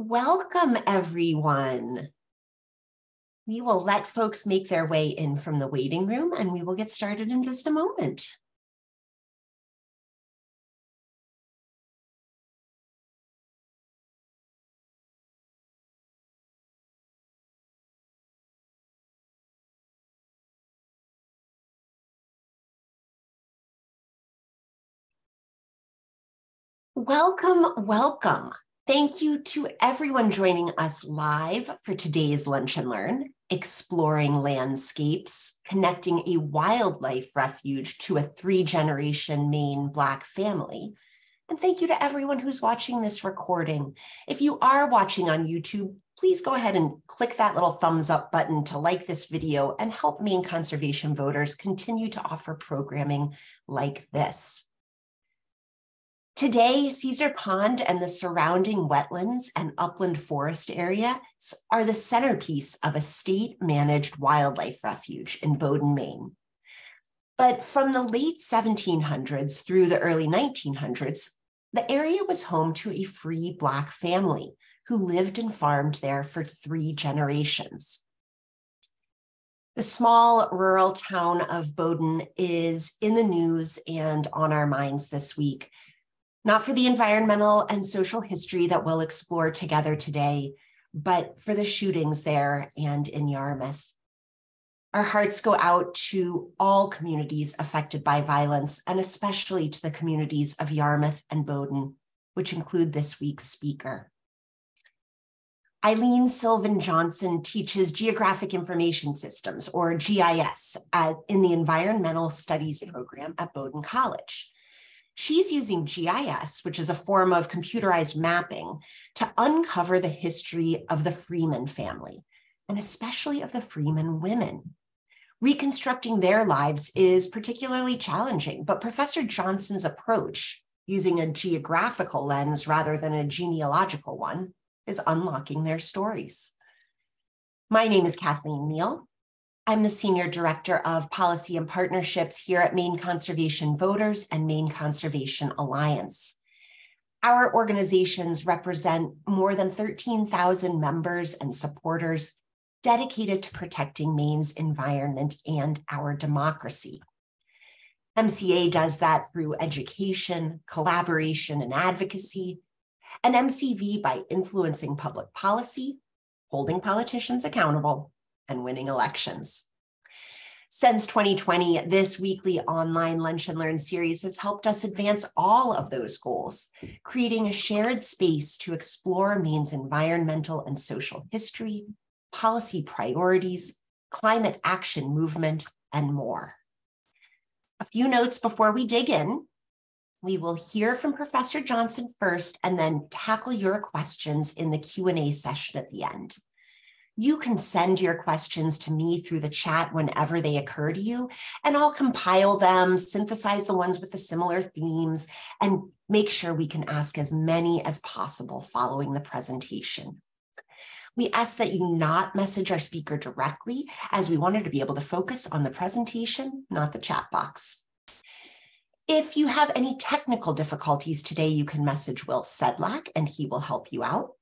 Welcome, everyone. We will let folks make their way in from the waiting room and we will get started in just a moment. Welcome, welcome. Thank you to everyone joining us live for today's Lunch and Learn, exploring landscapes, connecting a wildlife refuge to a three generation Maine Black family. And thank you to everyone who's watching this recording. If you are watching on YouTube, please go ahead and click that little thumbs up button to like this video and help Maine conservation voters continue to offer programming like this. Today, Caesar Pond and the surrounding wetlands and upland forest area are the centerpiece of a state managed wildlife refuge in Bowdoin, Maine. But from the late 1700s through the early 1900s, the area was home to a free Black family who lived and farmed there for three generations. The small rural town of Bowdoin is in the news and on our minds this week not for the environmental and social history that we'll explore together today, but for the shootings there and in Yarmouth. Our hearts go out to all communities affected by violence, and especially to the communities of Yarmouth and Bowdoin, which include this week's speaker. Eileen Sylvan Johnson teaches Geographic Information Systems, or GIS, at, in the Environmental Studies program at Bowdoin College. She's using GIS, which is a form of computerized mapping, to uncover the history of the Freeman family, and especially of the Freeman women. Reconstructing their lives is particularly challenging, but Professor Johnson's approach, using a geographical lens rather than a genealogical one, is unlocking their stories. My name is Kathleen Meil. I'm the Senior Director of Policy and Partnerships here at Maine Conservation Voters and Maine Conservation Alliance. Our organizations represent more than 13,000 members and supporters dedicated to protecting Maine's environment and our democracy. MCA does that through education, collaboration, and advocacy, and MCV by influencing public policy, holding politicians accountable, and winning elections. Since 2020, this weekly online Lunch and Learn series has helped us advance all of those goals, creating a shared space to explore Maine's environmental and social history, policy priorities, climate action movement, and more. A few notes before we dig in. We will hear from Professor Johnson first and then tackle your questions in the Q&A session at the end. You can send your questions to me through the chat whenever they occur to you, and I'll compile them, synthesize the ones with the similar themes, and make sure we can ask as many as possible following the presentation. We ask that you not message our speaker directly, as we wanted to be able to focus on the presentation, not the chat box. If you have any technical difficulties today, you can message Will Sedlak and he will help you out.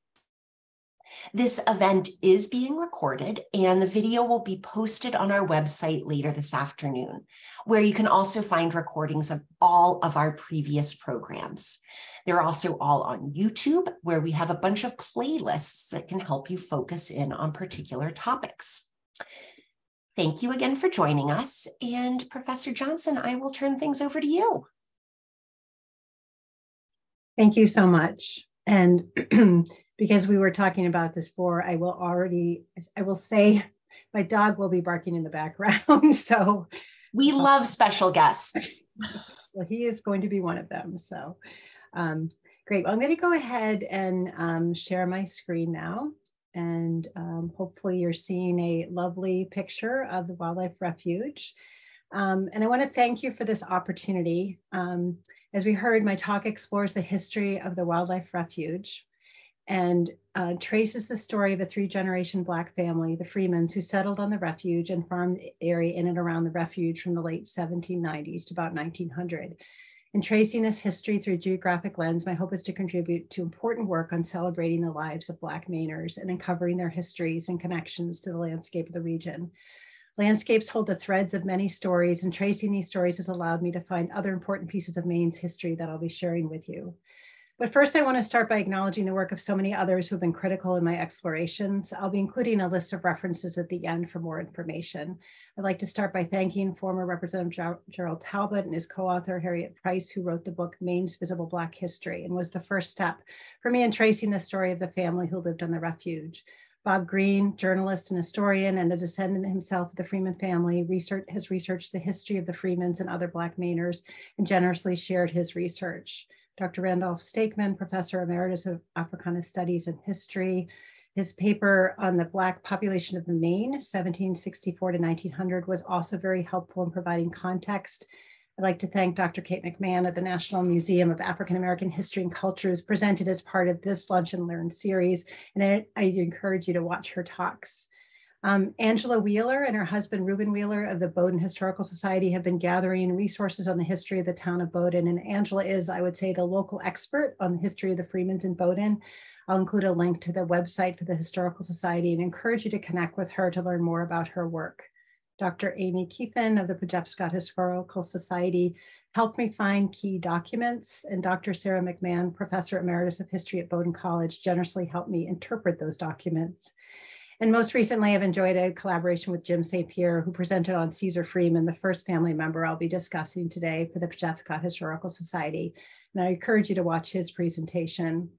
This event is being recorded and the video will be posted on our website later this afternoon, where you can also find recordings of all of our previous programs. They're also all on YouTube, where we have a bunch of playlists that can help you focus in on particular topics. Thank you again for joining us. And Professor Johnson, I will turn things over to you. Thank you so much. And because we were talking about this before, I will already, I will say my dog will be barking in the background. so we uh, love special guests. well, he is going to be one of them. So um, great. Well, I'm going to go ahead and um, share my screen now. And um, hopefully you're seeing a lovely picture of the Wildlife Refuge. Um, and I want to thank you for this opportunity. Um, as we heard, my talk explores the history of the Wildlife Refuge and uh, traces the story of a three generation Black family, the Freemans, who settled on the refuge and farmed area in and around the refuge from the late 1790s to about 1900. In tracing this history through a geographic lens, my hope is to contribute to important work on celebrating the lives of Black Mainers and uncovering their histories and connections to the landscape of the region. Landscapes hold the threads of many stories, and tracing these stories has allowed me to find other important pieces of Maine's history that I'll be sharing with you. But first, I want to start by acknowledging the work of so many others who've been critical in my explorations. I'll be including a list of references at the end for more information. I'd like to start by thanking former Representative Gerald Talbot and his co-author Harriet Price, who wrote the book Maine's Visible Black History and was the first step for me in tracing the story of the family who lived on the refuge. Bob Green, journalist and historian and a descendant himself of the Freeman family, research, has researched the history of the Freemans and other Black Mainers and generously shared his research. Dr. Randolph Stakeman, Professor Emeritus of Africana Studies and History. His paper on the Black population of the Maine, 1764 to 1900, was also very helpful in providing context. I'd like to thank Dr. Kate McMahon at the National Museum of African American History and Cultures, presented as part of this Lunch and Learn series. And I, I encourage you to watch her talks. Um, Angela Wheeler and her husband, Reuben Wheeler of the Bowdoin Historical Society have been gathering resources on the history of the town of Bowdoin. And Angela is, I would say, the local expert on the history of the Freemans in Bowdoin. I'll include a link to the website for the Historical Society and encourage you to connect with her to learn more about her work. Dr. Amy Keithan of the Pejepscot Historical Society helped me find key documents, and Dr. Sarah McMahon, Professor Emeritus of History at Bowdoin College, generously helped me interpret those documents. And most recently, I've enjoyed a collaboration with Jim St. Pierre, who presented on Caesar Freeman, the first family member I'll be discussing today for the Pejepscot Historical Society. And I encourage you to watch his presentation.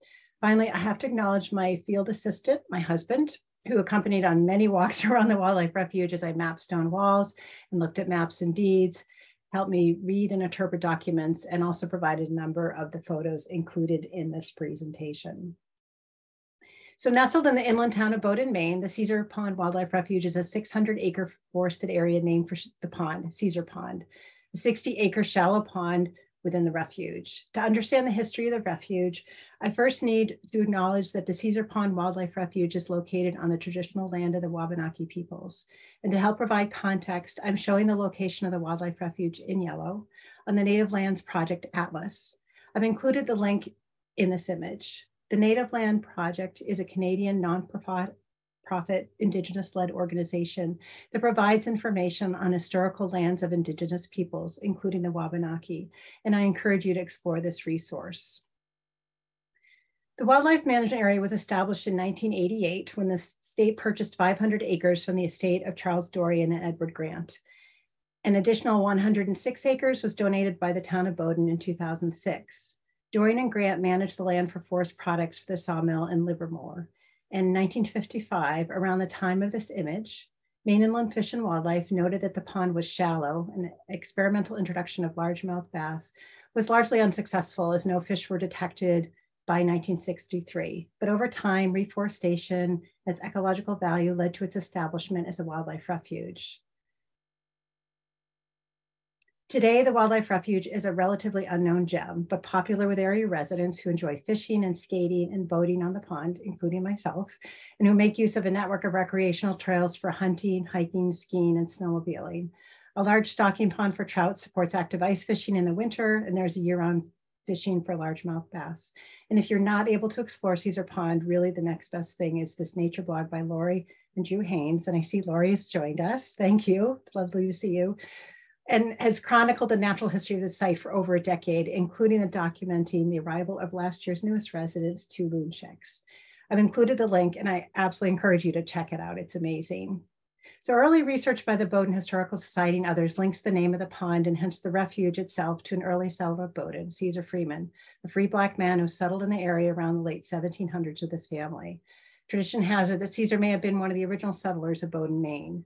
Finally, I have to acknowledge my field assistant, my husband, who accompanied on many walks around the wildlife refuge as I mapped stone walls and looked at maps and deeds, helped me read and interpret documents, and also provided a number of the photos included in this presentation. So nestled in the inland town of Bowdoin, Maine, the Caesar Pond Wildlife Refuge is a 600 acre forested area named for the pond, Caesar Pond, a 60 acre shallow pond within the refuge. To understand the history of the refuge, I first need to acknowledge that the Caesar Pond Wildlife Refuge is located on the traditional land of the Wabanaki peoples. And to help provide context, I'm showing the location of the wildlife refuge in yellow on the Native Lands Project Atlas. I've included the link in this image. The Native Land Project is a Canadian non-profit Indigenous-led organization that provides information on historical lands of Indigenous peoples, including the Wabanaki, and I encourage you to explore this resource. The wildlife management area was established in 1988 when the state purchased 500 acres from the estate of Charles Dorion and Edward Grant. An additional 106 acres was donated by the town of Bowdoin in 2006. Dorion and Grant managed the land for forest products for the sawmill in Livermore. In 1955, around the time of this image, Maine Inland Fish and Wildlife noted that the pond was shallow and experimental introduction of largemouth bass was largely unsuccessful as no fish were detected by 1963. But over time, reforestation as ecological value led to its establishment as a wildlife refuge. Today, the Wildlife Refuge is a relatively unknown gem, but popular with area residents who enjoy fishing and skating and boating on the pond, including myself, and who make use of a network of recreational trails for hunting, hiking, skiing, and snowmobiling. A large stocking pond for trout supports active ice fishing in the winter, and there's a year-round fishing for largemouth bass. And if you're not able to explore Caesar Pond, really the next best thing is this nature blog by Lori and Drew Haynes. And I see Lori has joined us. Thank you. It's lovely to see you and has chronicled the natural history of the site for over a decade, including the documenting the arrival of last year's newest residents to loon chicks. I've included the link and I absolutely encourage you to check it out. It's amazing. So early research by the Bowdoin Historical Society and others links the name of the pond and hence the refuge itself to an early settler of Bowdoin, Caesar Freeman, a free black man who settled in the area around the late 1700s with his family. Tradition has it that Caesar may have been one of the original settlers of Bowdoin, Maine.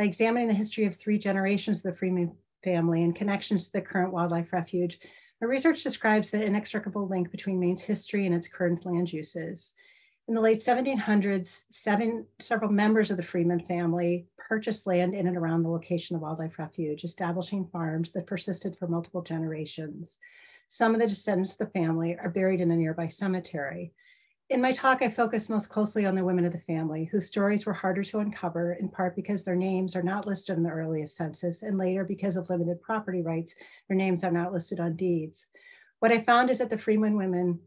By examining the history of three generations of the Freeman family and connections to the current wildlife refuge, my research describes the inextricable link between Maine's history and its current land uses. In the late 1700s, seven, several members of the Freeman family purchased land in and around the location of the wildlife refuge, establishing farms that persisted for multiple generations. Some of the descendants of the family are buried in a nearby cemetery. In my talk, I focused most closely on the women of the family, whose stories were harder to uncover, in part because their names are not listed in the earliest census, and later, because of limited property rights, their names are not listed on deeds. What I found is that the Freeman women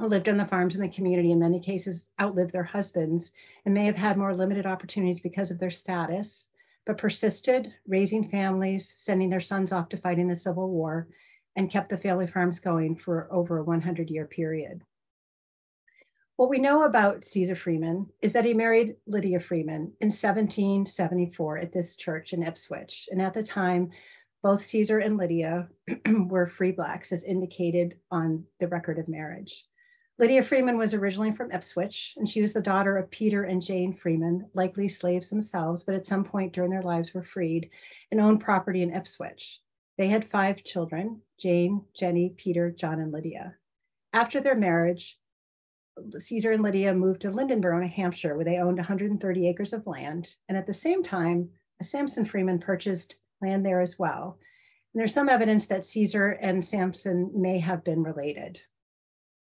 who lived on the farms in the community in many cases outlived their husbands and may have had more limited opportunities because of their status, but persisted, raising families, sending their sons off to fight in the Civil War, and kept the family farms going for over a 100 year period. What we know about Caesar Freeman is that he married Lydia Freeman in 1774 at this church in Ipswich. And at the time, both Caesar and Lydia were free blacks, as indicated on the record of marriage. Lydia Freeman was originally from Ipswich, and she was the daughter of Peter and Jane Freeman, likely slaves themselves, but at some point during their lives were freed and owned property in Ipswich. They had five children Jane, Jenny, Peter, John, and Lydia. After their marriage, Caesar and Lydia moved to Lyndeborough, New Hampshire, where they owned 130 acres of land. And at the same time, a Samson Freeman purchased land there as well. And there's some evidence that Caesar and Samson may have been related.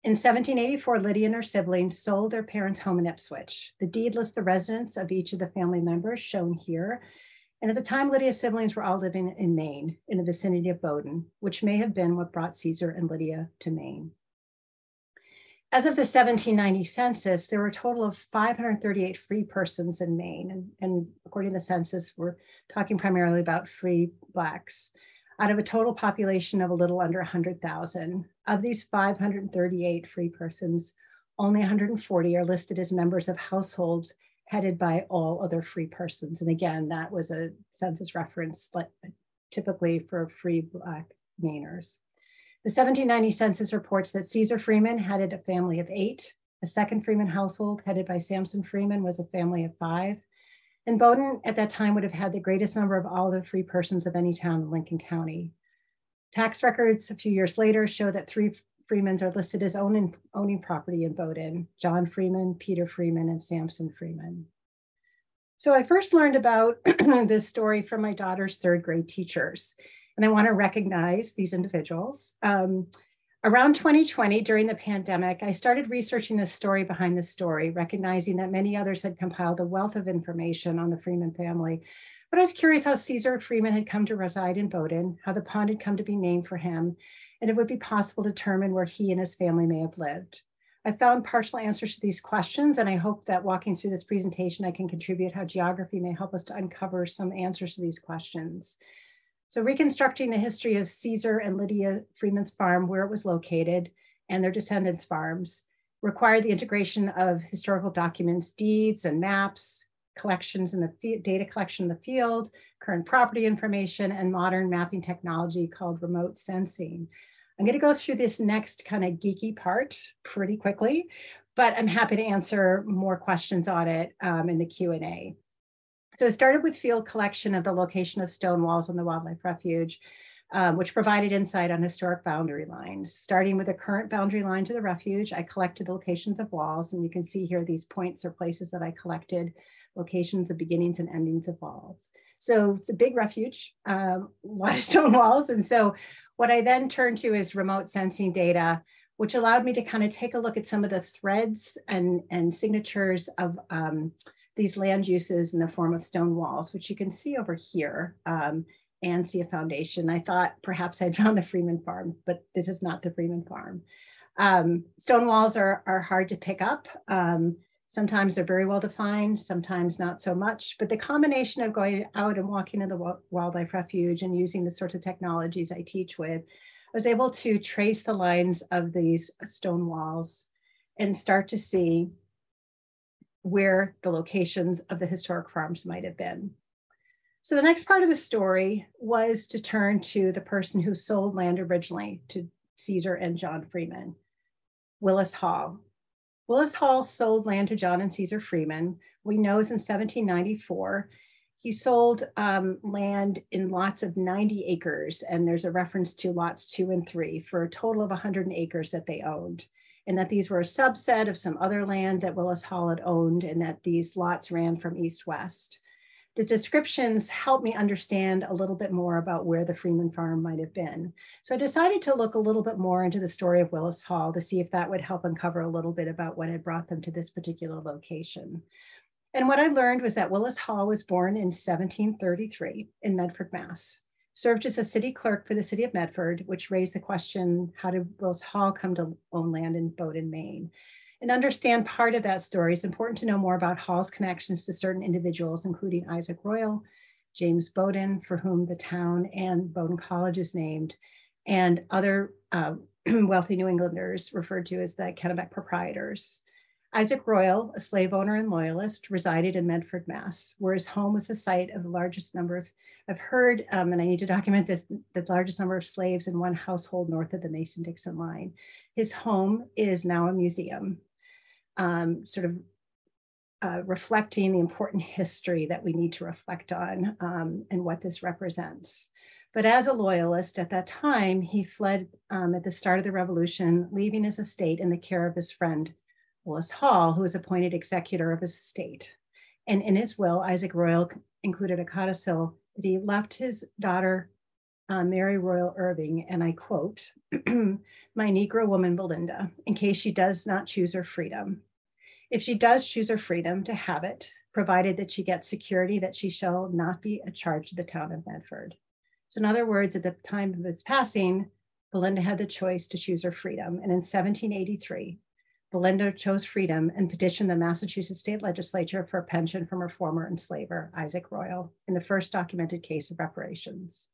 In 1784, Lydia and her siblings sold their parents' home in Ipswich. The deed lists the residence of each of the family members shown here. And at the time, Lydia's siblings were all living in Maine, in the vicinity of Bowdoin, which may have been what brought Caesar and Lydia to Maine. As of the 1790 census, there were a total of 538 free persons in Maine. And, and according to the census, we're talking primarily about free Blacks out of a total population of a little under 100,000. Of these 538 free persons, only 140 are listed as members of households headed by all other free persons. And again, that was a census reference like, typically for free Black Mainers. The 1790 census reports that Caesar Freeman headed a family of eight. A second Freeman household headed by Samson Freeman was a family of five. And Bowdoin at that time would have had the greatest number of all the free persons of any town in Lincoln County. Tax records a few years later show that three Freemans are listed as owning, owning property in Bowdoin, John Freeman, Peter Freeman, and Samson Freeman. So I first learned about this story from my daughter's third grade teachers. And I want to recognize these individuals. Um, around 2020, during the pandemic, I started researching the story behind the story, recognizing that many others had compiled a wealth of information on the Freeman family. But I was curious how Caesar Freeman had come to reside in Bowdoin, how the pond had come to be named for him, and it would be possible to determine where he and his family may have lived. I found partial answers to these questions, and I hope that walking through this presentation, I can contribute how geography may help us to uncover some answers to these questions. So reconstructing the history of Caesar and Lydia Freeman's farm, where it was located, and their descendants' farms, required the integration of historical documents, deeds and maps, collections in the data collection in the field, current property information, and modern mapping technology called remote sensing. I'm gonna go through this next kind of geeky part pretty quickly, but I'm happy to answer more questions on it um, in the Q&A. So it started with field collection of the location of stone walls on the wildlife refuge, um, which provided insight on historic boundary lines. Starting with the current boundary line to the refuge, I collected the locations of walls, and you can see here these points are places that I collected locations of beginnings and endings of walls. So it's a big refuge, um, a lot of stone walls. And so what I then turned to is remote sensing data, which allowed me to kind of take a look at some of the threads and, and signatures of um, these land uses in the form of stone walls, which you can see over here, um, and see a foundation. I thought perhaps I'd found the Freeman farm, but this is not the Freeman farm. Um, stone walls are, are hard to pick up. Um, sometimes they're very well defined, sometimes not so much, but the combination of going out and walking in the wildlife refuge and using the sorts of technologies I teach with, I was able to trace the lines of these stone walls and start to see where the locations of the historic farms might have been. So the next part of the story was to turn to the person who sold land originally to Caesar and John Freeman, Willis Hall. Willis Hall sold land to John and Caesar Freeman. We know is in 1794. He sold um, land in lots of 90 acres, and there's a reference to lots two and three for a total of 100 acres that they owned and that these were a subset of some other land that Willis Hall had owned, and that these lots ran from east west. The descriptions helped me understand a little bit more about where the Freeman farm might have been. So I decided to look a little bit more into the story of Willis Hall to see if that would help uncover a little bit about what had brought them to this particular location. And what I learned was that Willis Hall was born in 1733 in Medford, Mass. Served as a city clerk for the city of Medford, which raised the question, how did Willis Hall come to own land in Bowdoin, Maine? and understand part of that story, it's important to know more about Hall's connections to certain individuals, including Isaac Royall, James Bowdoin, for whom the town and Bowdoin College is named, and other uh, wealthy New Englanders referred to as the Kennebec proprietors. Isaac Royall, a slave owner and loyalist, resided in Medford, Mass, where his home was the site of the largest number of, I've heard, um, and I need to document this, the largest number of slaves in one household north of the Mason-Dixon line. His home is now a museum um, sort of uh, reflecting the important history that we need to reflect on um, and what this represents. But as a loyalist at that time, he fled um, at the start of the revolution, leaving his estate in the care of his friend, Willis Hall, who was appointed executor of his estate. And in his will, Isaac Royall included a codicil that he left his daughter, uh, Mary Royall Erving, and I quote, my Negro woman Belinda, in case she does not choose her freedom. If she does choose her freedom to have it, provided that she gets security that she shall not be a charge to the town of Medford. So in other words, at the time of his passing, Belinda had the choice to choose her freedom. And in 1783, Belinda chose freedom and petitioned the Massachusetts state legislature for a pension from her former enslaver, Isaac Royall, in the first documented case of reparations.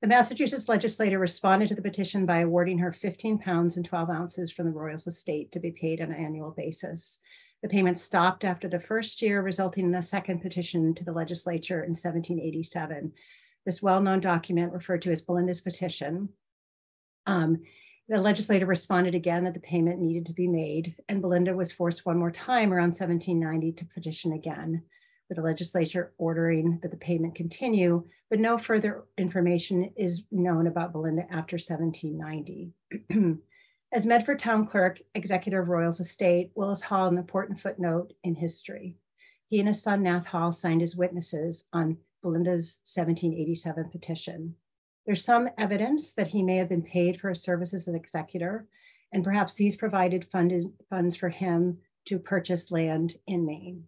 The Massachusetts legislature responded to the petition by awarding her 15 pounds and 12 ounces from the Royalls estate to be paid on an annual basis. The payment stopped after the first year, resulting in a second petition to the legislature in 1787. This well-known document referred to as Belinda's petition. Um, the legislature responded again that the payment needed to be made, and Belinda was forced one more time around 1790 to petition again with the legislature ordering that the payment continue, but no further information is known about Belinda after 1790. As Medford Town Clerk, executor of Royall's estate, Willis Hall an important footnote in history. He and his son Nath Hall signed as witnesses on Belinda's 1787 petition. There's some evidence that he may have been paid for his services as executor, and perhaps these provided funded funds for him to purchase land in Maine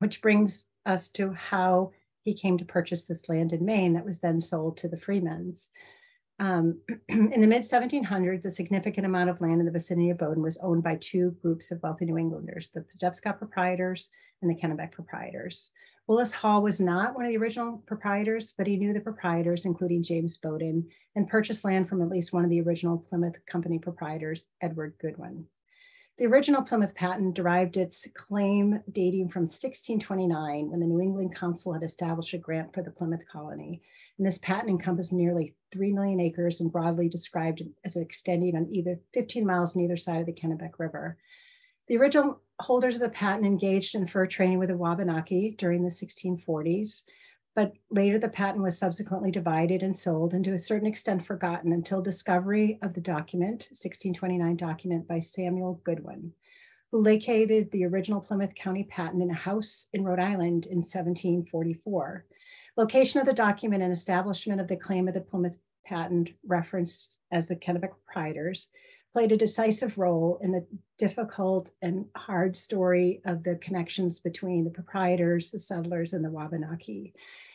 which brings us to how he came to purchase this land in Maine that was then sold to the Freemans. Um, in the mid 1700s, a significant amount of land in the vicinity of Bowdoin was owned by two groups of wealthy New Englanders, the Pejepscot proprietors and the Kennebec proprietors. Willis Hall was not one of the original proprietors, but he knew the proprietors, including James Bowdoin, and purchased land from at least one of the original Plymouth Company proprietors, Edward Goodwin. The original Plymouth patent derived its claim dating from 1629 when the New England Council had established a grant for the Plymouth colony. And this patent encompassed nearly 3 million acres and broadly described as extending on either 15 miles on either side of the Kennebec River. The original holders of the patent engaged in fur training with the Wabanaki during the 1640s but later the patent was subsequently divided and sold and to a certain extent forgotten until discovery of the document, 1629 document by Samuel Goodwin, who located the original Plymouth County patent in a house in Rhode Island in 1744. Location of the document and establishment of the claim of the Plymouth patent referenced as the Kennebec proprietors played a decisive role in the difficult and hard story of the connections between the proprietors, the settlers, and the Wabanaki.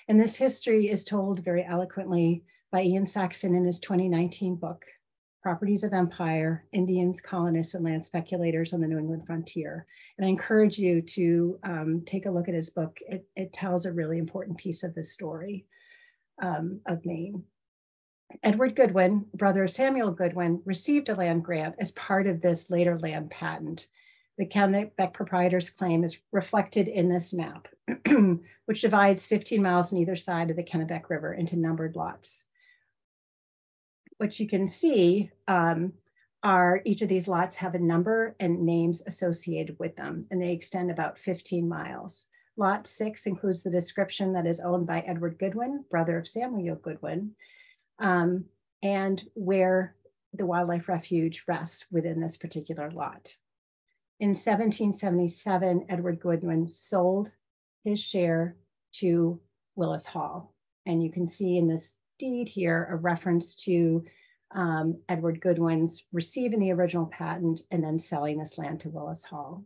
And this history is told very eloquently by Ian Saxine in his 2019 book, Properties of Empire, Indians, Colonists, and Land Speculators on the New England Frontier. And I encourage you to um, take a look at his book. It, it, tells a really important piece of the story um, of Maine. Edward Goodwin, brother of Samuel Goodwin, received a land grant as part of this later land patent. The Kennebec proprietor's claim is reflected in this map, which divides 15 miles on either side of the Kennebec River into numbered lots. What you can see um, are each of these lots have a number and names associated with them, and they extend about 15 miles. Lot six includes the description that is owned by Edward Goodwin, brother of Samuel Goodwin, um, and where the wildlife refuge rests within this particular lot. In 1777, Edward Goodwin sold his share to Willis Hall. And you can see in this deed here a reference to um, Edward Goodwin's receiving the original patent and then selling this land to Willis Hall.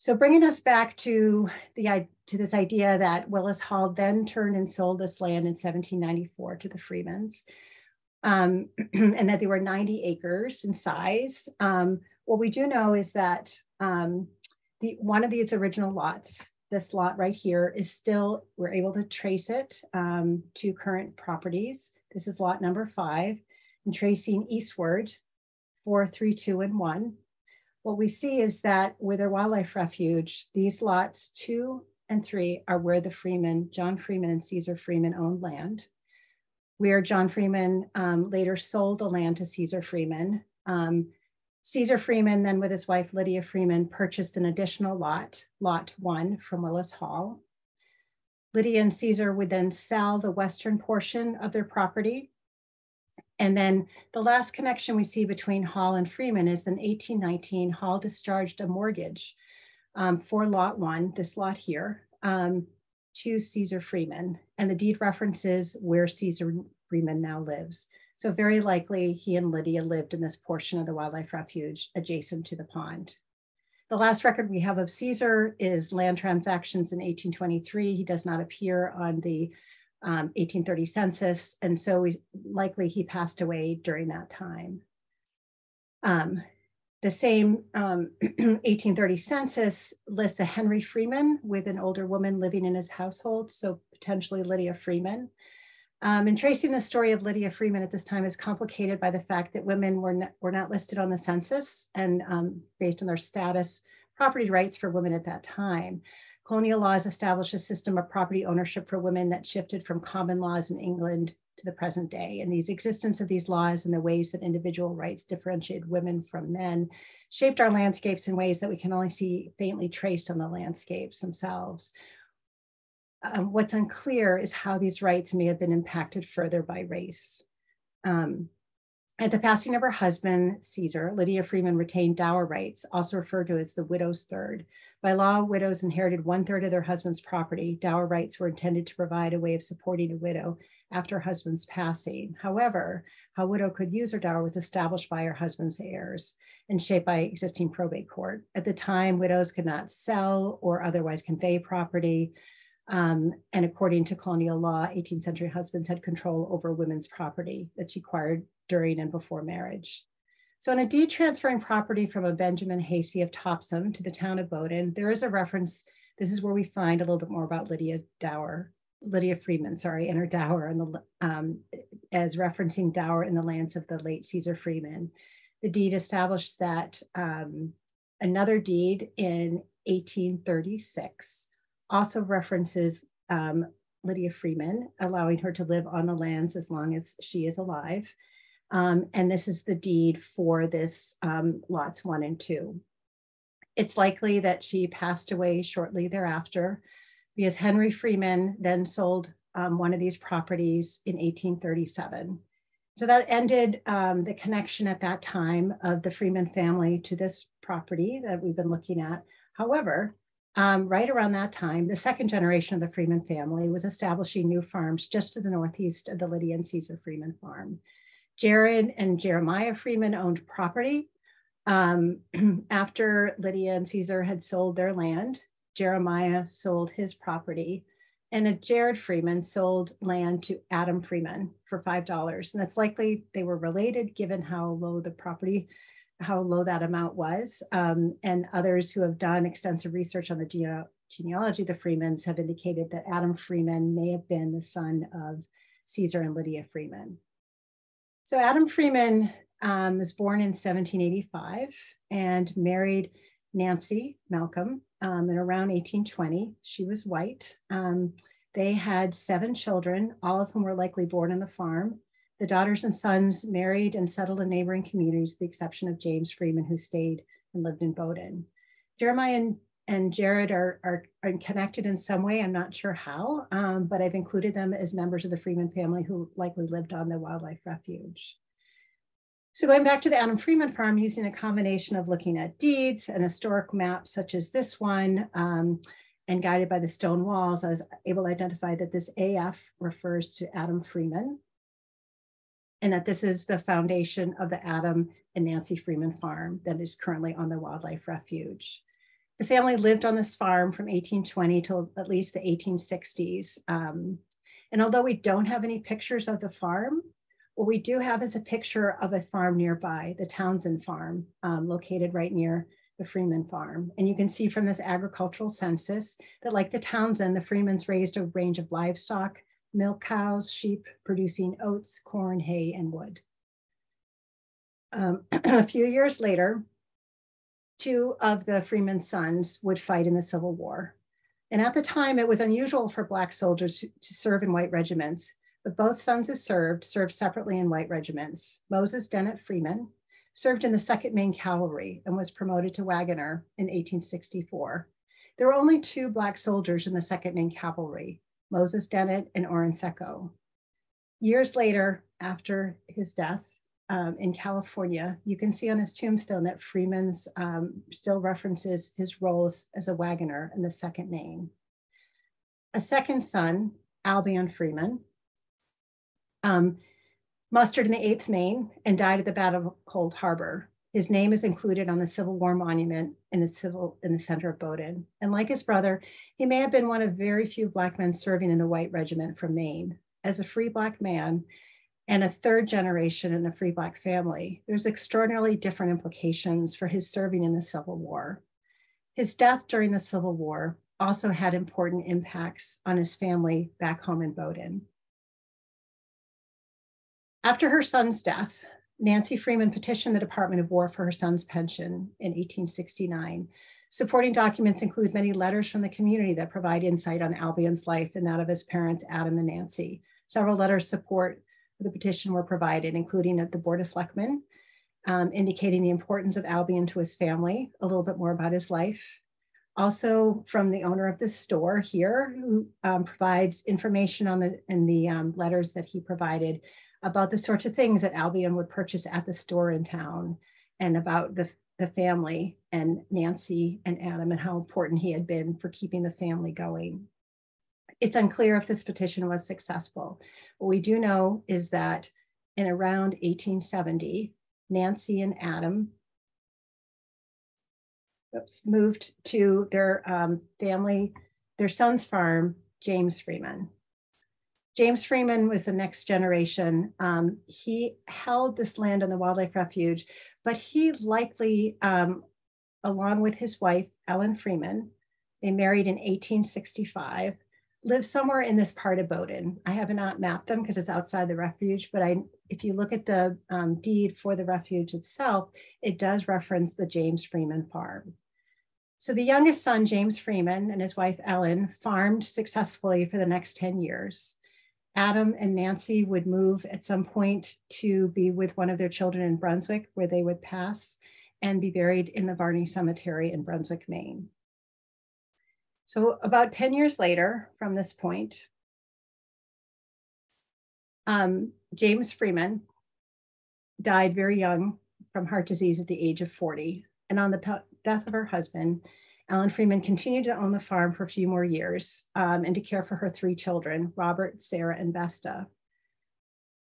So bringing us back to the to this idea that Willis Hall then turned and sold this land in 1794 to the Freemans, um, and that they were 90 acres in size. Um, what we do know is that um, the one of these original lots, this lot right here, is still we're able to trace it um, to current properties. This is lot number five, and tracing eastward, four, three, two, and one what we see is that with their wildlife refuge, these lots two and three are where the Freeman, John Freeman and Caesar Freeman owned land, where John Freeman um, later sold the land to Caesar Freeman. Um, Caesar Freeman, then with his wife Lydia Freeman, purchased an additional lot, lot one from Willis Hall. Lydia and Caesar would then sell the western portion of their property and then the last connection we see between Hall and Freeman is in 1819, Hall discharged a mortgage um, for lot one, this lot here, um, to Caesar Freeman. And the deed references where Caesar Freeman now lives. So very likely he and Lydia lived in this portion of the wildlife refuge adjacent to the pond. The last record we have of Caesar is land transactions in 1823. He does not appear on the um, 1830 census. And so we, likely he passed away during that time. Um, the same um, 1830 census lists a Henry Freeman with an older woman living in his household, so potentially Lydia Freeman. Um, and tracing the story of Lydia Freeman at this time is complicated by the fact that women were not, were not listed on the census and um, based on their status, property rights for women at that time. Colonial laws established a system of property ownership for women that shifted from common laws in England to the present day. And these existence of these laws and the ways that individual rights differentiated women from men shaped our landscapes in ways that we can only see faintly traced on the landscapes themselves. Um, what's unclear is how these rights may have been impacted further by race. Um, at the passing of her husband, Caesar, Lydia Freeman retained dower rights, also referred to as the widow's third, by law, widows inherited one third of their husband's property. Dower rights were intended to provide a way of supporting a widow after her husband's passing. However, how widow could use her dower was established by her husband's heirs and shaped by existing probate court. At the time, widows could not sell or otherwise convey property. Um, and according to colonial law, 18th century husbands had control over women's property that she acquired during and before marriage. So in a deed transferring property from a Benjamin Hasey of Topsham to the town of Bowdoin, there is a reference. This is where we find a little bit more about Lydia Dower, Lydia Freeman, sorry, and her dower and the, um, as referencing dower in the lands of the late Caesar Freeman. The deed established that um, another deed in 1836 also references um, Lydia Freeman, allowing her to live on the lands as long as she is alive. Um, and this is the deed for this um, lots one and two. It's likely that she passed away shortly thereafter because Henry Freeman then sold um, one of these properties in 1837. So that ended um, the connection at that time of the Freeman family to this property that we've been looking at. However, um, right around that time, the second generation of the Freeman family was establishing new farms just to the northeast of the Lydia and Caesar Freeman farm. Jared and Jeremiah Freeman owned property. Um, after Lydia and Caesar had sold their land, Jeremiah sold his property, and Jared Freeman sold land to Adam Freeman for $5. And it's likely they were related given how low the property, how low that amount was. Um, and others who have done extensive research on the gene genealogy of the Freemans have indicated that Adam Freeman may have been the son of Caesar and Lydia Freeman. So Adam Freeman um, was born in 1785 and married Nancy Malcolm um, in around 1820. She was white. Um, they had seven children, all of whom were likely born on the farm. The daughters and sons married and settled in neighboring communities, with the exception of James Freeman, who stayed and lived in Bowdoin. Jeremiah and, and Jared are, are, are, connected in some way. I'm not sure how, um, but I've included them as members of the Freeman family who likely lived on the wildlife refuge. So going back to the Adam Freeman farm, using a combination of looking at deeds and historic maps such as this one, um, and guided by the stone walls, I was able to identify that this AF refers to Adam Freeman and that this is the foundation of the Adam and Nancy Freeman farm that is currently on the wildlife refuge. The family lived on this farm from 1820 till at least the 1860s. Um, and although we don't have any pictures of the farm, what we do have is a picture of a farm nearby, the Townsend farm, um, located right near the Freeman farm. And you can see from this agricultural census that like the Townsend, the Freemans raised a range of livestock, milk cows, sheep producing oats, corn, hay, and wood. Um, a few years later, two of the Freeman sons would fight in the Civil War. And at the time, it was unusual for Black soldiers to serve in white regiments, but both sons who served served separately in white regiments. Moses Dennett Freeman served in the 2nd Maine Cavalry and was promoted to wagoner in 1864. There were only two Black soldiers in the 2nd Maine Cavalry, Moses Dennett and Orrin Secco. Years later, after his death um, in California, you can see on his tombstone that Freeman's um, still references his roles as a wagoner in the 2nd Maine. A second son, Albion Freeman, um, mustered in the 8th Maine and died at the Battle of Cold Harbor. His name is included on the Civil War monument in the civil in the center of Bowdoin. And like his brother, he may have been one of very few black men serving in the white regiment from Maine. As a free black man and a third generation in a free black family, there's extraordinarily different implications for his serving in the Civil War. His death during the Civil War also had important impacts on his family back home in Bowdoin. After her son's death, Nancy Freeman petitioned the Department of War for her son's pension in 1869. Supporting documents include many letters from the community that provide insight on Albion's life and that of his parents, Adam and Nancy. Several letters support the petition were provided, including at the Board of Selectmen, um, indicating the importance of Albion to his family, a little bit more about his life. Also from the owner of the store here, who um, provides information on the in the um, letters that he provided about the sorts of things that Albion would purchase at the store in town and about the, the family and Nancy and Adam and how important he had been for keeping the family going. It's unclear if this petition was successful. What we do know is that in around 1870, Nancy and Adam oops, moved to their um, family, their son's farm, James Freeman. James Freeman was the next generation. Um, he held this land in the wildlife refuge, but he likely, um, along with his wife, Ellen Freeman, they married in 1865, lived somewhere in this part of Bowdoin. I have not mapped them because it's outside the refuge, but I, if you look at the um, deed for the refuge itself, it does reference the James Freeman farm. So the youngest son, James Freeman, and his wife, Ellen, farmed successfully for the next 10 years. Adam and Nancy would move at some point to be with one of their children in Brunswick, where they would pass and be buried in the Varney Cemetery in Brunswick, Maine. So, about 10 years later from this point, um, James Freeman died very young from heart disease at the age of 40. And on the death of her husband, Ellen Freeman continued to own the farm for a few more years um, and to care for her three children, Robert, Sarah, and Vesta.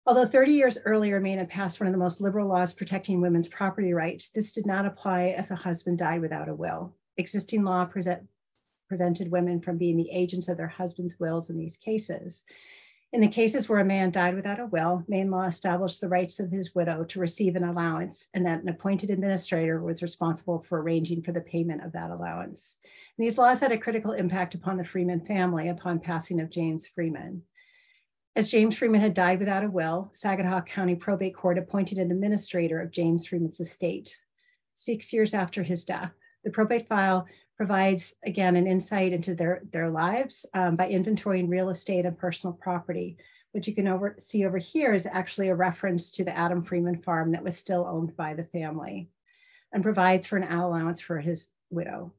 Although 30 years earlier, Maine had passed one of the most liberal laws protecting women's property rights, this did not apply if a husband died without a will. Existing law present, prevented women from being the agents of their husband's wills in these cases. In the cases where a man died without a will, Maine law established the rights of his widow to receive an allowance and that an appointed administrator was responsible for arranging for the payment of that allowance. And these laws had a critical impact upon the Freeman family upon passing of James Freeman. As James Freeman had died without a will, Sagadahoc County Probate Court appointed an administrator of James Freeman's estate. Six years after his death, the probate file provides, again, an insight into their, their lives um, by inventorying real estate and personal property. What you can over, see over here is actually a reference to the Adam Freeman farm that was still owned by the family and provides for an allowance for his widow.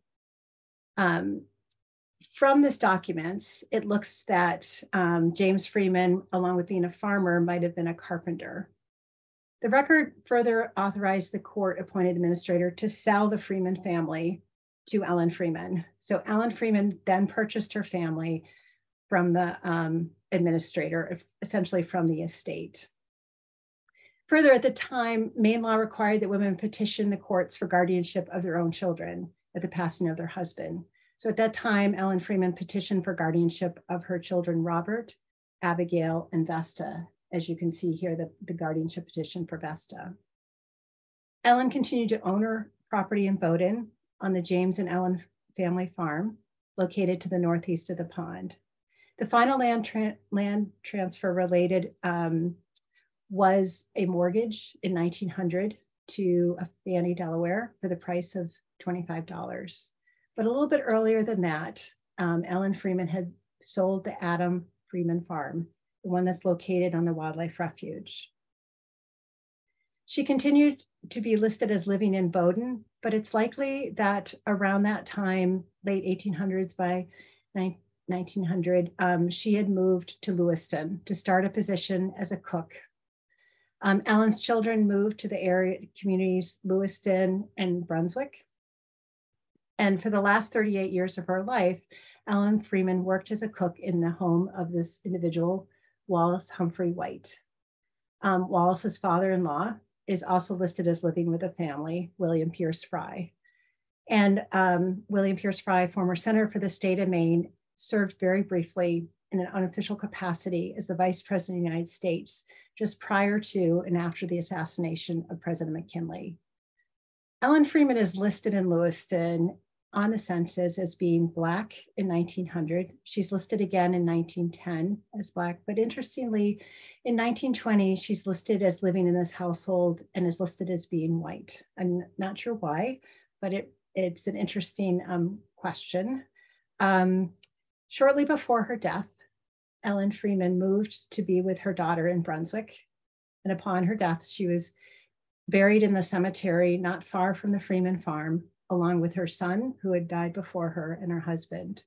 Um, from this documents, it looks that um, James Freeman, along with being a farmer, might have been a carpenter. The record further authorized the court appointed administrator to sell the Freeman family to Ellen Freeman. So Ellen Freeman then purchased her family from the um, administrator, essentially from the estate. Further, at the time, Maine law required that women petition the courts for guardianship of their own children at the passing of their husband. So at that time, Ellen Freeman petitioned for guardianship of her children, Robert, Abigail, and Vesta. As you can see here, the, the guardianship petition for Vesta. Ellen continued to own her property in Bowdoin on the James and Ellen family farm, located to the northeast of the pond. The final land, tra land transfer related um, was a mortgage in 1900 to a Fannie Delaware for the price of $25. But a little bit earlier than that, um, Ellen Freeman had sold the Adam Freeman farm, the one that's located on the wildlife refuge. She continued to be listed as living in Bowdoin, but it's likely that around that time, late 1800s by 1900, um, she had moved to Lewiston to start a position as a cook. Um, Ellen's children moved to the area communities Lewiston and Brunswick. And for the last 38 years of her life, Ellen Freeman worked as a cook in the home of this individual, Wallace Humphrey White. Um, Wallace's father-in-law is also listed as living with a family, William Pierce Frye. And um, William Pierce Frye, former senator for the state of Maine, served very briefly in an unofficial capacity as the Vice President of the United States just prior to and after the assassination of President McKinley. Ellen Freeman is listed in Lewiston on the census as being Black in 1900. She's listed again in 1910 as Black, but interestingly, in 1920, she's listed as living in this household and is listed as being white. I'm not sure why, but it, it's an interesting um, question. Um, shortly before her death, Ellen Freeman moved to be with her daughter in Brunswick. And upon her death, she was buried in the cemetery not far from the Freeman farm along with her son, who had died before her, and her husband.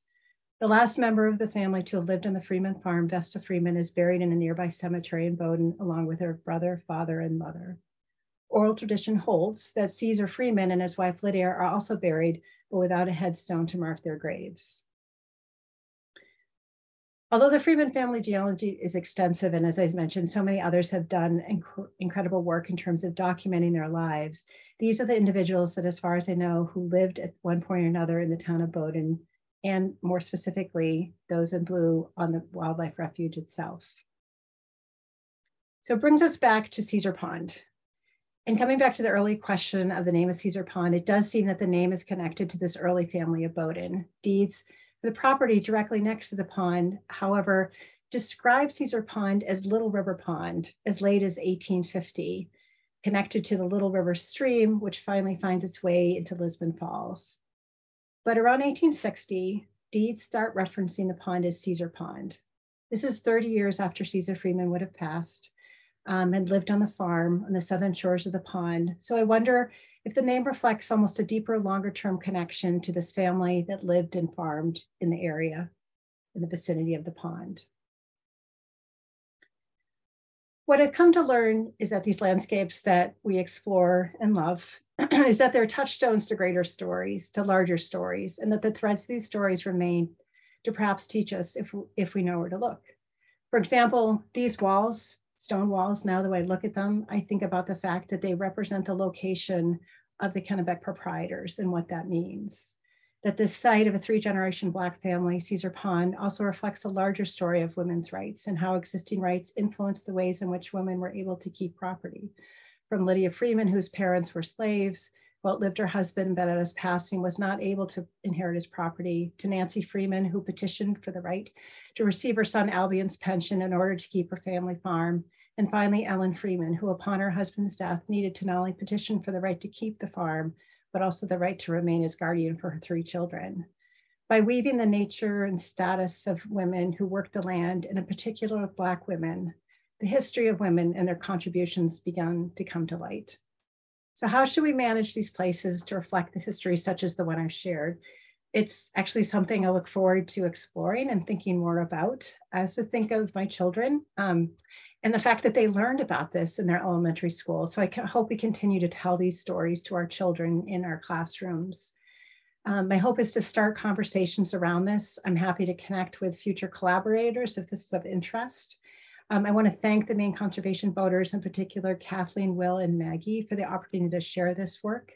The last member of the family to have lived on the Freeman farm, Vesta Freeman, is buried in a nearby cemetery in Bowdoin, along with her brother, father, and mother. Oral tradition holds that Caesar Freeman and his wife Lydia are also buried, but without a headstone to mark their graves. Although the Freeman family genealogy is extensive, and as I mentioned, so many others have done inc incredible work in terms of documenting their lives, these are the individuals that, as far as I know, who lived at one point or another in the town of Bowdoin, and more specifically, those in blue on the wildlife refuge itself. So it brings us back to Caesar Pond. And coming back to the early question of the name of Caesar Pond, it does seem that the name is connected to this early family of Bowdoin. Deeds the property directly next to the pond, however, describes Caesar Pond as Little River Pond as late as 1850, connected to the Little River stream, which finally finds its way into Lisbon Falls. But around 1860, deeds start referencing the pond as Caesar Pond. This is 30 years after Caesar Freeman would have passed um, and lived on the farm on the southern shores of the pond. So I wonder if the name reflects almost a deeper, longer term connection to this family that lived and farmed in the area in the vicinity of the pond. What I've come to learn is that these landscapes that we explore and love is that they're touchstones to greater stories, to larger stories, and that the threads of these stories remain to perhaps teach us if, if we know where to look. For example, these walls stone walls, now that I look at them, I think about the fact that they represent the location of the Kennebec proprietors and what that means. That this site of a three generation Black family, Caesar Pond, also reflects a larger story of women's rights and how existing rights influenced the ways in which women were able to keep property. From Lydia Freeman, whose parents were slaves, who outlived her husband, but at his passing was not able to inherit his property, to Nancy Freeman, who petitioned for the right to receive her son Albion's pension in order to keep her family farm, and finally, Ellen Freeman, who upon her husband's death needed to not only petition for the right to keep the farm, but also the right to remain as guardian for her three children. By weaving the nature and status of women who worked the land, and in particular of Black women, the history of women and their contributions began to come to light. So how should we manage these places to reflect the history such as the one I shared? It's actually something I look forward to exploring and thinking more about. I also think of my children um, and the fact that they learned about this in their elementary school. So I hope we continue to tell these stories to our children in our classrooms. Um, my hope is to start conversations around this. I'm happy to connect with future collaborators if this is of interest. Um, I want to thank the Maine conservation voters, in particular Kathleen, Will, and Maggie for the opportunity to share this work.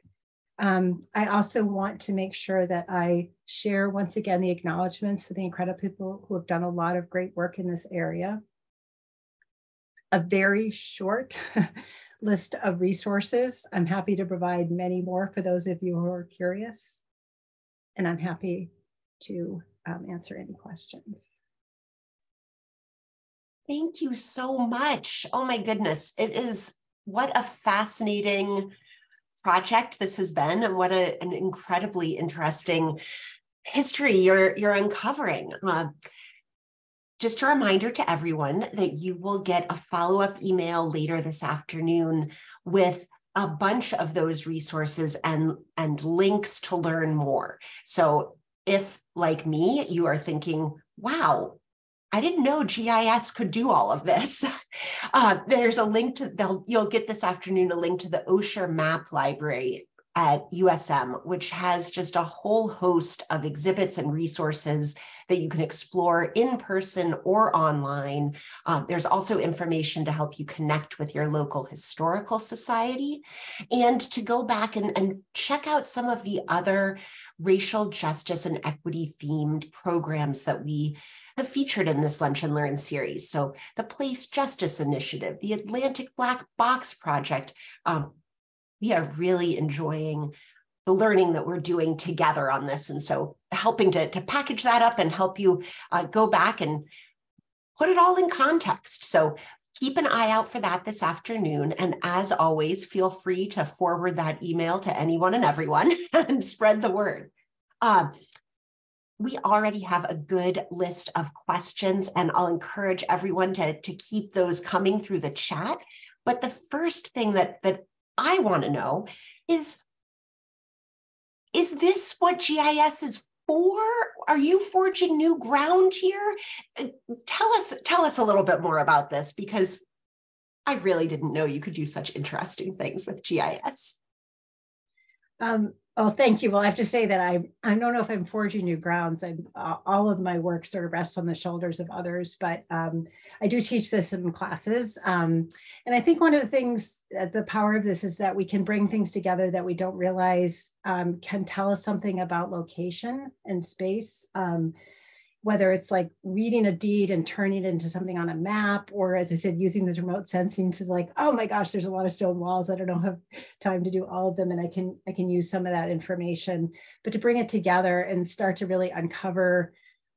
Um, I also want to make sure that I share once again the acknowledgements to the incredible people who have done a lot of great work in this area. A very short list of resources. I'm happy to provide many more for those of you who are curious. And I'm happy to um, answer any questions. Thank you so much. Oh my goodness. It is what a fascinating project this has been and what a, an incredibly interesting history you're you're uncovering. Uh, just a reminder to everyone that you will get a follow-up email later this afternoon with a bunch of those resources and and links to learn more. So if like me you are thinking, wow, I didn't know GIS could do all of this. Uh, there's a link to, they'll, you'll get this afternoon a link to the Osher Map Library at USM, which has just a whole host of exhibits and resources that you can explore in person or online. Uh, there's also information to help you connect with your local historical society and to go back and, and check out some of the other racial justice and equity themed programs that we have featured in this Lunch and Learn series. So the Place Justice Initiative, the Atlantic Black Box Project, um, we are really enjoying the learning that we're doing together on this. And so helping to, to package that up and help you uh, go back and put it all in context. So keep an eye out for that this afternoon. And as always, feel free to forward that email to anyone and everyone and spread the word. Uh, we already have a good list of questions, and I'll encourage everyone to, to keep those coming through the chat. But the first thing that, that I want to know is Is this what GIS is for? Are you forging new ground here? Uh, tell us, tell us a little bit more about this because I really didn't know you could do such interesting things with GIS. Um, Oh, thank you. Well, I have to say that I I don't know if I'm forging new grounds. I uh, all of my work sort of rests on the shoulders of others, but um, I do teach this in classes. Um, and I think one of the things, uh, the power of this is that we can bring things together that we don't realize um, can tell us something about location and space. Whether it's like reading a deed and turning it into something on a map, or as I said, using this remote sensing to like, oh my gosh, there's a lot of stone walls. I don't know have time to do all of them, and I can I can use some of that information, but to bring it together and start to really uncover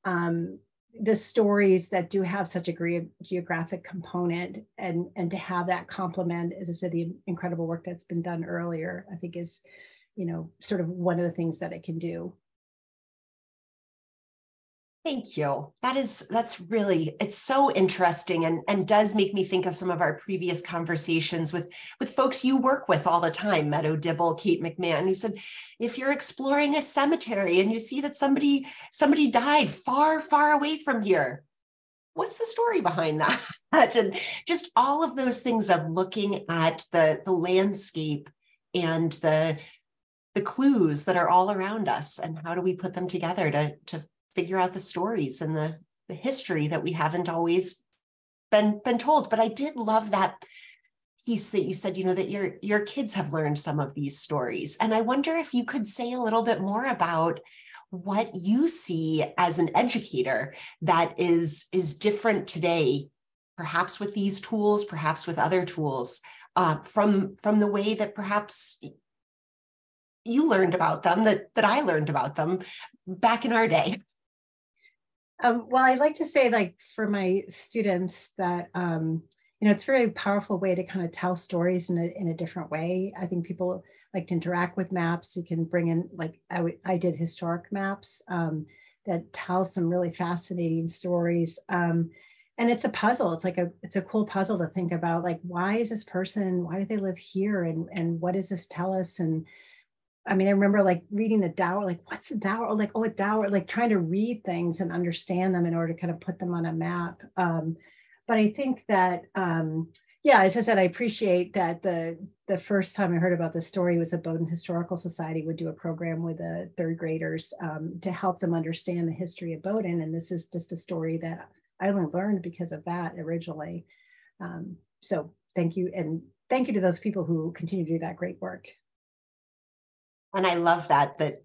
um, the stories that do have such a geographic component, and and to have that complement, as I said, the incredible work that's been done earlier, I think is, you know, sort of one of the things that it can do. Thank you. That is that's really it's so interesting and and does make me think of some of our previous conversations with with folks you work with all the time, Meadow Dibble, Kate McMahon, who said if you're exploring a cemetery and you see that somebody somebody died far far away from here, what's the story behind that? and just all of those things of looking at the the landscape and the the clues that are all around us and how do we put them together to to figure out the stories and the, the history that we haven't always been been told. But I did love that piece that you said, you know, that your your kids have learned some of these stories. And I wonder if you could say a little bit more about what you see as an educator that is is different today perhaps with these tools perhaps with other tools uh, from from the way that perhaps you learned about them that that i learned about them back in our day um, well, I like to say, like, for my students, that um, you know, it's a very powerful way to kind of tell stories in a in a different way. I think people like to interact with maps. You can bring in, like, I, I did historic maps um, that tell some really fascinating stories. Um, and it's a puzzle. It's like a it's a cool puzzle to think about. Like, why is this person? Why do they live here? And and what does this tell us? And I mean, I remember like reading the Dower, like, what's the Dower? Like, oh, a Dower, like trying to read things and understand them in order to kind of put them on a map. Um, but I think that um, yeah, as I said, I appreciate that the the first time I heard about the story was the Bowdoin Historical Society would do a program with the third graders um, to help them understand the history of Bowdoin, and this is just a story that I only learned because of that originally. Um, so thank you, and thank you to those people who continue to do that great work. And I love that that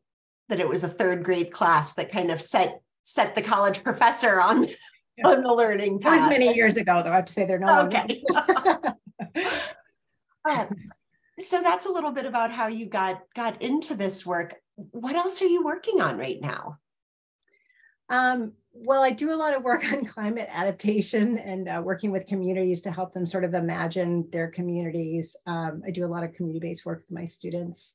that it was a third grade class that kind of set set the college professor on yeah. on the learning path. It was many years ago, though. I have to say they're not okay. um, so that's a little bit about how you got got into this work. What else are you working on right now? Um, well, I do a lot of work on climate adaptation and uh, working with communities to help them sort of imagine their communities. Um, I do a lot of community-based work with my students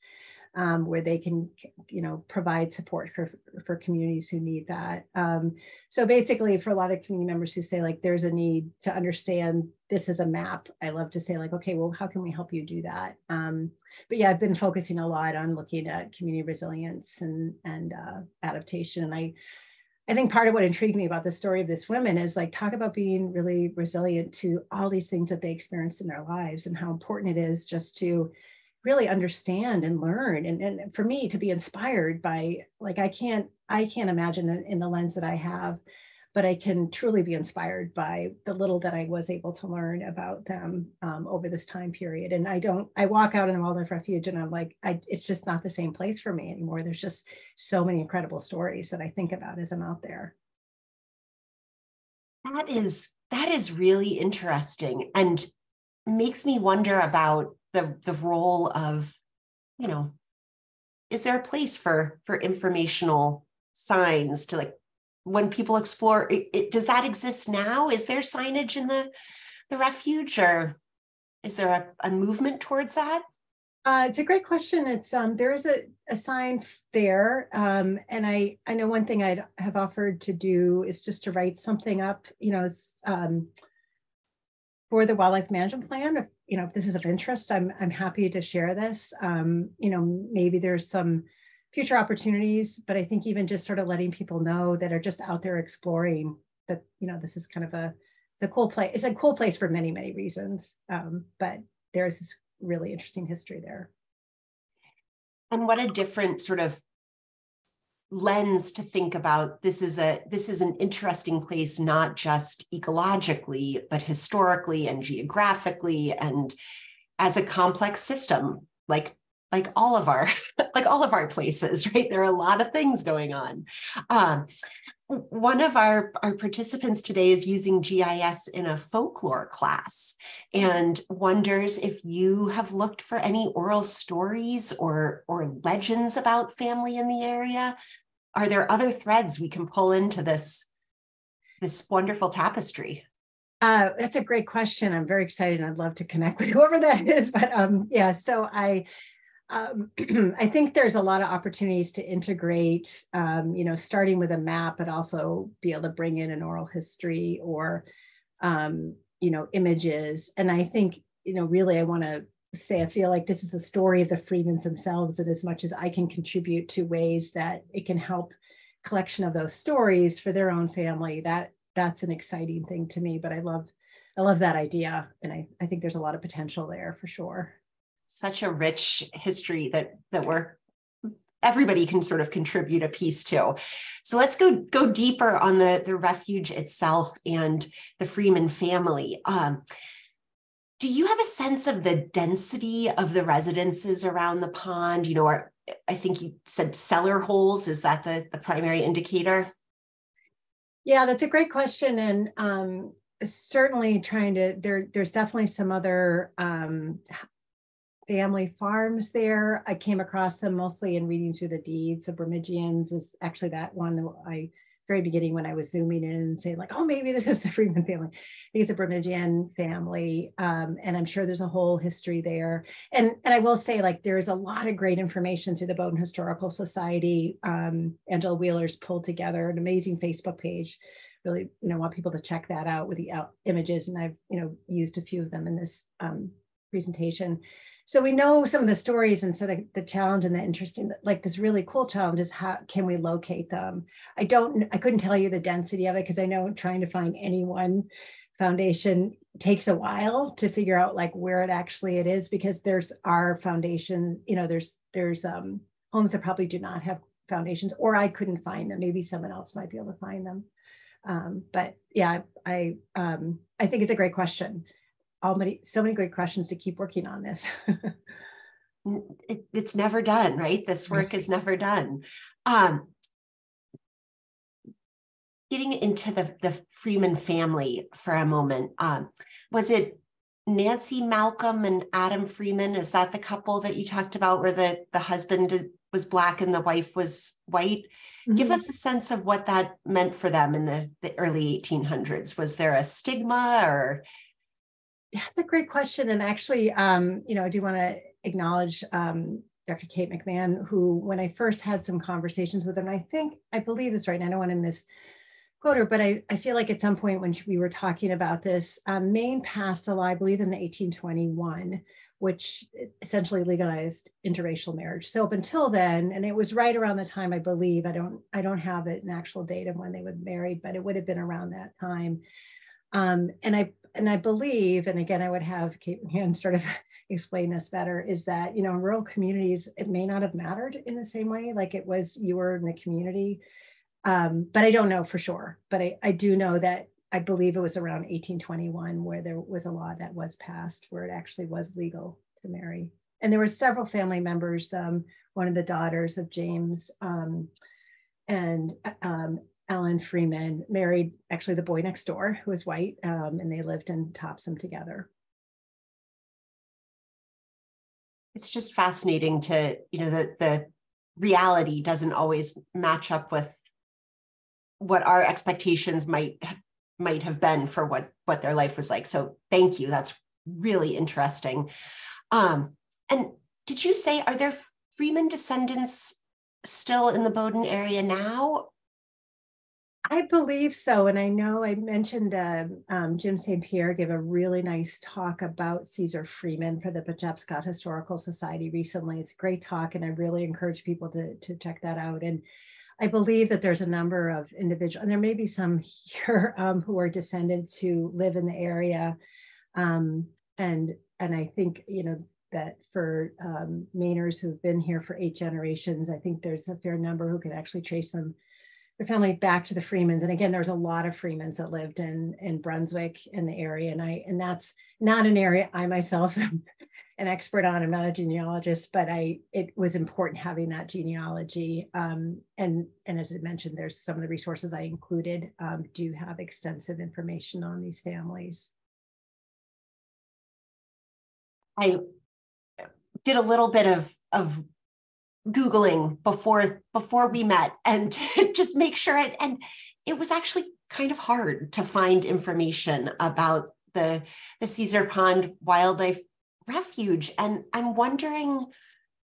um, where they can, you know, provide support for, for communities who need that. Um, so basically for a lot of community members who say like, there's a need to understand this is a map, I love to say like, okay, well, how can we help you do that? Um, but yeah, I've been focusing a lot on looking at community resilience and, and uh, adaptation. And I, I think part of what intrigued me about the story of this woman is like talk about being really resilient to all these things that they experienced in their lives and how important it is just to really understand and learn. And, and for me to be inspired by like i can't i can't imagine in the lens that i have but i can truly be inspired by the little that i was able to learn about them um, over this time period. And i don't i walk out in the wildlife refuge and i'm like I, it's just not the same place for me anymore. There's just so many incredible stories that i think about as i'm out there. That is that is really interesting and makes me wonder about the the role of you know is there a place for for informational signs to like when people explore it, it, does that exist now is there signage in the the refuge or is there a, a movement towards that uh, it's a great question. It's um, there is a, a sign there, um, and I I know one thing I'd have offered to do is just to write something up, you know, um, for the wildlife management plan. If you know if this is of interest, I'm I'm happy to share this. Um, you know, maybe there's some future opportunities, but I think even just sort of letting people know that are just out there exploring that you know this is kind of a it's a cool place. It's a cool place for many many reasons, um, but there's this really interesting history there. And what a different sort of lens to think about this is a this is an interesting place not just ecologically but historically and geographically and as a complex system like like all of our like all of our places right? There are a lot of things going on. Um, one of our, our participants today is using GIS in a folklore class and wonders if you have looked for any oral stories or, or legends about family in the area are there other threads we can pull into this this wonderful tapestry uh, that's a great question i'm very excited i'd love to connect with whoever that is but um, yeah so i um, I think there's a lot of opportunities to integrate, um, you know, starting with a map, but also be able to bring in an oral history or, um, you know, images. And I think, you know, really, I want to say I feel like this is the story of the Freemans themselves, and as much as I can contribute to ways that it can help collection of those stories for their own family, that that's an exciting thing to me. But I love I love that idea, and I, I think there's a lot of potential there for sure. Such a rich history that that we're everybody can sort of contribute a piece to. So let's go go deeper on the the refuge itself and the Freeman family. Um, do you have a sense of the density of the residences around the pond? You know, I think you said cellar holes. Is that the, the primary indicator? Yeah, that's a great question. And um, certainly trying to, there, there's definitely some other um, family farms there. I came across them mostly in reading through the deeds. The Bremigians is actually that one I very beginning when I was zooming in and saying like, oh, maybe this is the Freeman family. I think it's a Bremigian family. Um, and I'm sure there's a whole history there. And, and I will say like, there's a lot of great information through the Bowdoin Historical Society. Um, Angela Wheeler's pulled together an amazing Facebook page. Really, you know, want people to check that out with the out images. And I've, you know, used a few of them in this um, presentation so we know some of the stories and so the, the challenge and the interesting like this really cool challenge is how can we locate them? I don't i couldn't tell you the density of it because i know trying to find any one foundation takes a while to figure out like where it actually it is because there's our foundation you know there's there's um homes that probably do not have foundations or i couldn't find them. Maybe someone else might be able to find them. Um, but yeah i um i think it's a great question all many so many great questions to keep working on this it, it's never done right this work is never done um getting into the, the Freeman family for a moment, um, was it Nancy Malcolm and Adam Freeman? Is that the couple that you talked about where the, the husband was black and the wife was white? Mm-hmm. Give us a sense of what that meant for them in the, the early 1800s. Was there a stigma or? That's a great question. And actually, um, you know, I do want to acknowledge um, Dr. Kate McMahon, who, when I first had some conversations with her, and I think, I believe this right, and I don't want to miss quote her, but I, I feel like at some point when we were talking about this, um, Maine passed a law, I believe in the 1821, which essentially legalized interracial marriage. So up until then, and it was right around the time I believe, I don't, I don't have an actual date of when they were married, but it would have been around that time. Um, and I and I believe, and again, I would have Kate McMahon sort of explain this better, is that you know in rural communities it may not have mattered in the same way, like it was you were in the community um, but I don't know for sure. But I, I do know that I believe it was around 1821 where there was a law that was passed where it actually was legal to marry. And there were several family members, um, one of the daughters of James um, and um, Ellen Freeman married actually the boy next door who was white, um, and they lived in Topsham together. It's just fascinating to, you know, that the reality doesn't always match up with what our expectations might might have been for what what their life was like. So thank you. That's really interesting. Um and did you say are there freeman descendants still in the bowdoin area now I believe so. And I know I mentioned uh, um, Jim St. Pierre gave a really nice talk about Caesar Freeman for the Pejepscot Historical Society recently. It's a great talk, and I really encourage people to, to check that out. And I believe that there's a number of individuals, and there may be some here um, who are descendants who live in the area. Um, and, and I think, you know, that for um, Mainers who've been here for eight generations, I think there's a fair number who could actually trace them, their family back to the Freemans. And again, there's a lot of Freemans that lived in, in Brunswick in the area. And I, and that's not an area I myself am an expert on. I'm not a genealogist, but I it was important having that genealogy. Um, and and as I mentioned, there's some of the resources I included um, do have extensive information on these families. I did a little bit of of googling before before we met and just make sure it and it was actually kind of hard to find information about the the Caesar Pond Wildlife refuge. And I'm wondering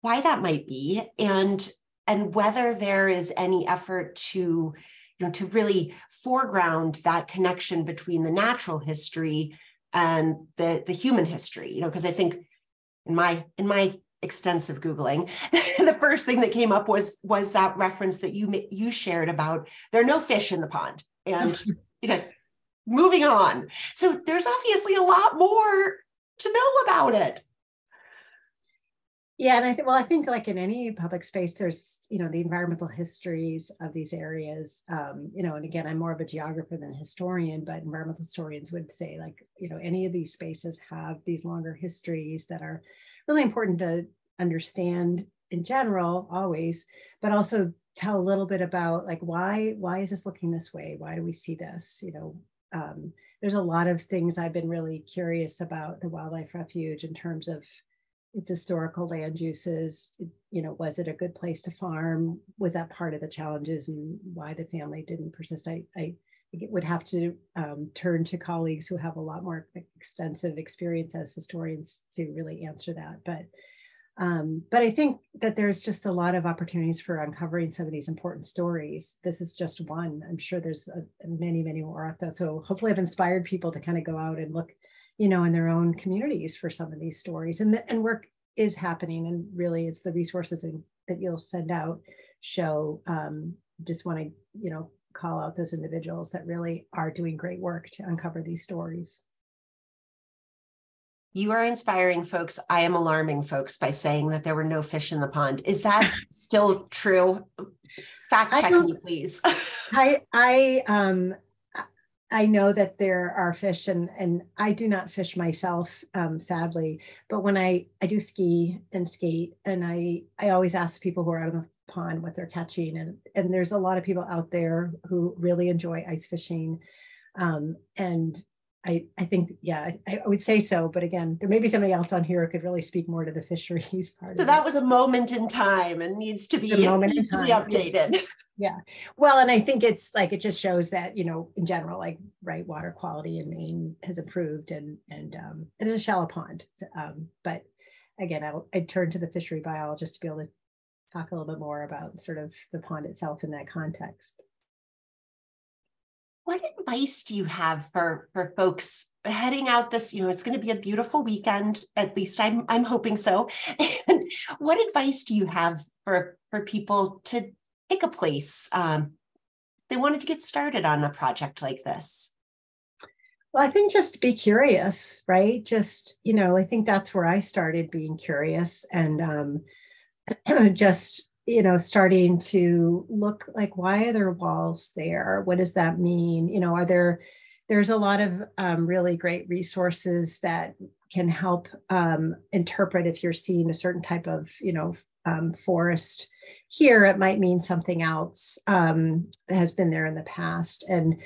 why that might be and and whether there is any effort to you know to really foreground that connection between the natural history and the the human history you know because i think in my in my extensive googling the first thing that came up was was that reference that you you shared about there are no fish in the pond and you know moving on so there's obviously a lot more to know about it. Yeah, and I think well, I think like in any public space, there's you know the environmental histories of these areas. Um, you know, and again, I'm more of a geographer than a historian, but environmental historians would say like you know any of these spaces have these longer histories that are really important to understand in general, always, but also tell a little bit about like why why is this looking this way? Why do we see this? You know, um, there's a lot of things I've been really curious about the wildlife refuge in terms of its historical land uses. You know, was it a good place to farm? Was that part of the challenges and why the family didn't persist? I, I would have to um, turn to colleagues who have a lot more extensive experience as historians to really answer that. But um, but I think that there's just a lot of opportunities for uncovering some of these important stories. This is just one. I'm sure there's a, many, many more. out So hopefully, I've inspired people to kind of go out and look, you know, in their own communities for some of these stories. And the, and work is happening, and really, is the resources in, that you'll send out show. Um, just want to, you know, call out those individuals that really are doing great work to uncover these stories. You are inspiring folks. I am alarming folks by saying that there were no fish in the pond. Is that still true? Fact check me, please. I I um I know that there are fish and and I do not fish myself, um, sadly. But when I I do ski and skate, and I I always ask people who are out of the pond what they're catching, and and there's a lot of people out there who really enjoy ice fishing, um, and I I think yeah I, I, would say so. But again, there may be somebody else on here who could really speak more to the fisheries part. So that it. was a moment in time and needs to be a needs to be updated. yeah well and i think it's like it just shows that you know in general like right water quality in maine has improved and and um it is a shallow pond um but again I'll, i turn to the fishery biologist to be able to talk a little bit more about sort of the pond itself in that context what advice do you have for for folks heading out this you know it's going to be a beautiful weekend at least i'm i'm hoping so and what advice do you have for for people to pick a place. Um, they wanted to get started on a project like this. Well, I think just to be curious, right? Just, you know, I think that's where I started being curious and um, just, you know, starting to look like, why are there walls there? What does that mean? You know, are there, there's a lot of um, really great resources that can help um, interpret if you're seeing a certain type of, you know, um, forest here it might mean something else um, that has been there in the past. And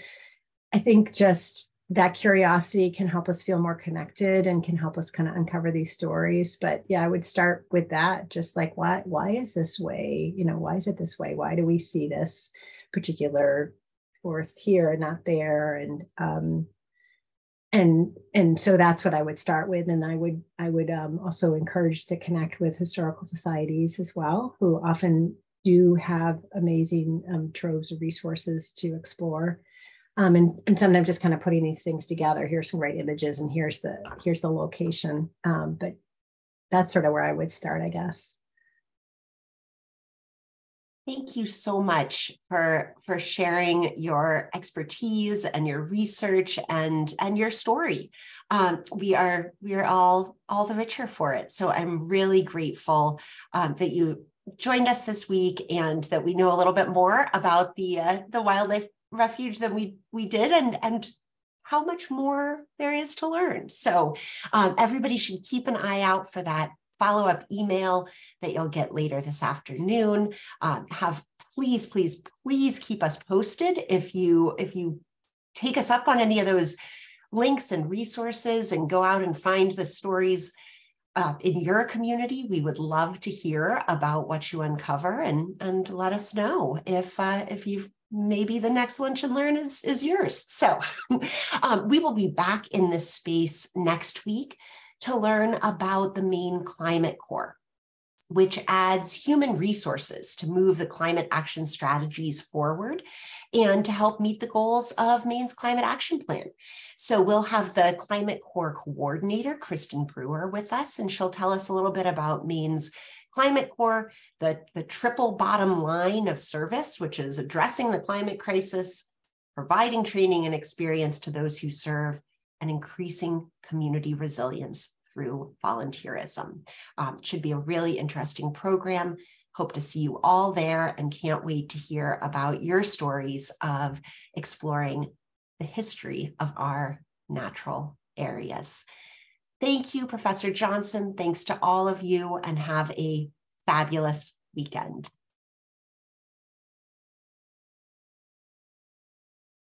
I think just that curiosity can help us feel more connected and can help us kind of uncover these stories. But yeah, I would start with that, just like why why is this way? You know, why is it this way? Why do we see this particular forest here and not there? And um, and and so that's what i would start with and i would i would um, also encourage to connect with historical societies as well who often do have amazing um, troves of resources to explore um, and, and sometimes just kind of putting these things together here's some great images and here's the here's the location um, but that's sort of where i would start i guess Thank you so much for for sharing your expertise and your research and and your story. Um, we are we are all all the richer for it. So I'm really grateful um, that you joined us this week and that we know a little bit more about the uh, the wildlife refuge than we we did and and how much more there is to learn. So um, everybody should keep an eye out for that follow up email that you'll get later this afternoon. Um, have please, please, please keep us posted if you if you take us up on any of those links and resources and go out and find the stories uh, in your community. We would love to hear about what you uncover and and let us know if uh, if you've maybe the next lunch and learn is is yours. So um, we will be back in this space next week to learn about the Maine Climate Corps which adds human resources to move the climate action strategies forward and to help meet the goals of Maine's climate action plan. So we'll have the Climate Corps coordinator, Kristen Brewer, with us, and she'll tell us a little bit about Maine's Climate Corps, the, the triple bottom line of service, which is addressing the climate crisis, providing training and experience to those who serve, and increasing community resilience through volunteerism. Um, should be a really interesting program. Hope to see you all there and can't wait to hear about your stories of exploring the history of our natural areas. Thank you, Professor Johnson. Thanks to all of you, and have a fabulous weekend.